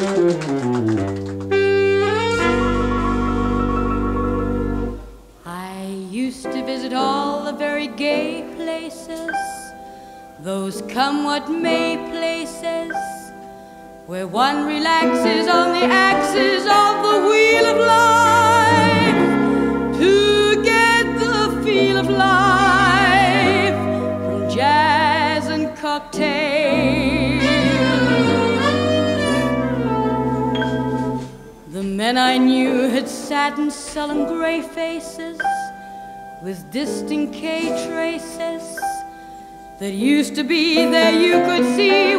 I used to visit all the very gay places, those come what may places, where one relaxes on the axis of the wheel of life to get the feel of life from jazz and cocktails. Men I knew had sat in sullen gray faces with distant K traces that used to be there you could see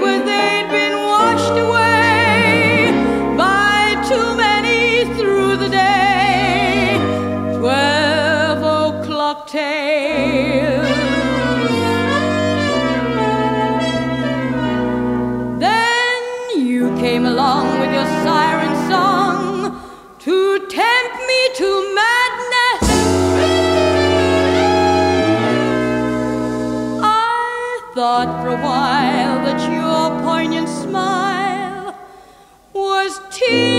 thought for a while that your poignant smile was tinged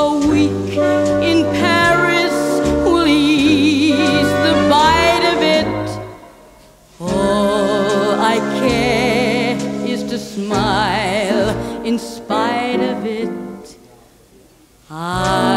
A week in Paris will ease the bite of it. All I care is to smile in spite of it. I'll